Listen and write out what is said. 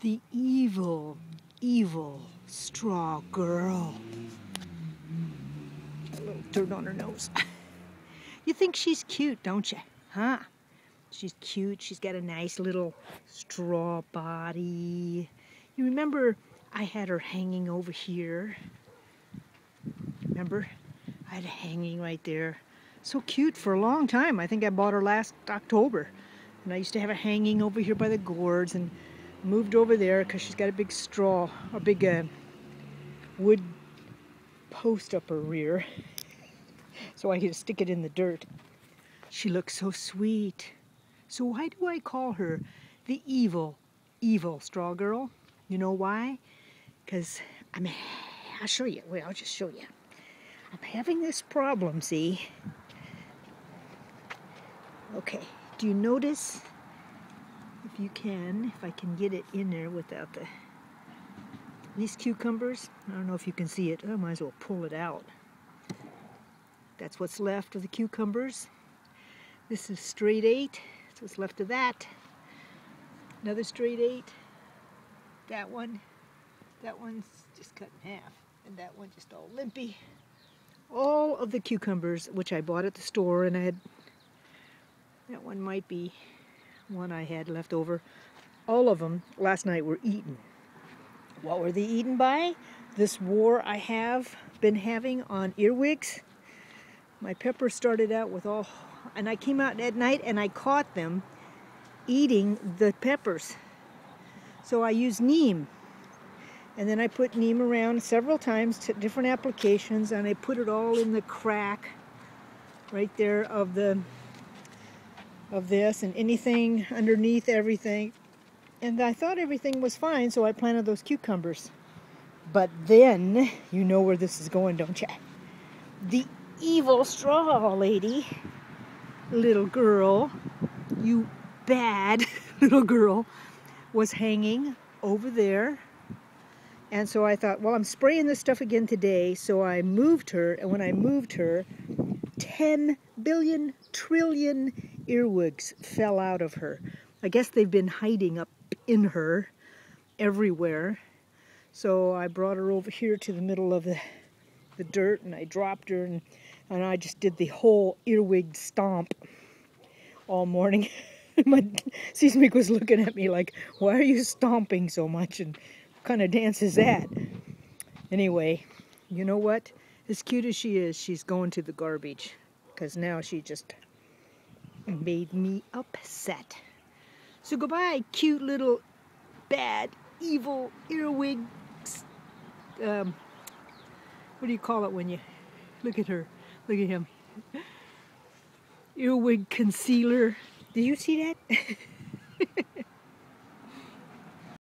the evil, evil straw girl. A little dirt on her nose. you think she's cute, don't you? Huh? She's cute. She's got a nice little straw body. You remember I had her hanging over here? Remember? I had a hanging right there. So cute for a long time. I think I bought her last October. And I used to have her hanging over here by the gourds and moved over there because she's got a big straw, a big uh, wood post up her rear. so I can stick it in the dirt. She looks so sweet. So why do I call her the evil, evil straw girl? You know why? Because I'm, I'll show you. Wait, I'll just show you. I'm having this problem, see? Okay, do you notice, you can, if I can get it in there without the, these cucumbers, I don't know if you can see it, I might as well pull it out. That's what's left of the cucumbers. This is straight eight, that's what's left of that. Another straight eight, that one, that one's just cut in half, and that one just all limpy all of the cucumbers, which I bought at the store, and I had, that one might be one I had left over. All of them last night were eaten. What were they eaten by? This war I have been having on earwigs. My peppers started out with all, and I came out at night and I caught them eating the peppers. So I used neem and then I put neem around several times to different applications and I put it all in the crack right there of the of this and anything underneath everything. And I thought everything was fine, so I planted those cucumbers. But then, you know where this is going, don't you? The evil straw lady, little girl, you bad little girl, was hanging over there and so I thought, well, I'm spraying this stuff again today. So I moved her, and when I moved her, 10 billion trillion earwigs fell out of her. I guess they've been hiding up in her everywhere. So I brought her over here to the middle of the, the dirt and I dropped her and, and I just did the whole earwig stomp all morning. My Seismic was looking at me like, why are you stomping so much? And kind of dance is that? Anyway, you know what? As cute as she is, she's going to the garbage. Because now she just made me upset. So goodbye, cute little bad, evil earwig. Um, what do you call it when you look at her? Look at him. Earwig concealer. Do you see that?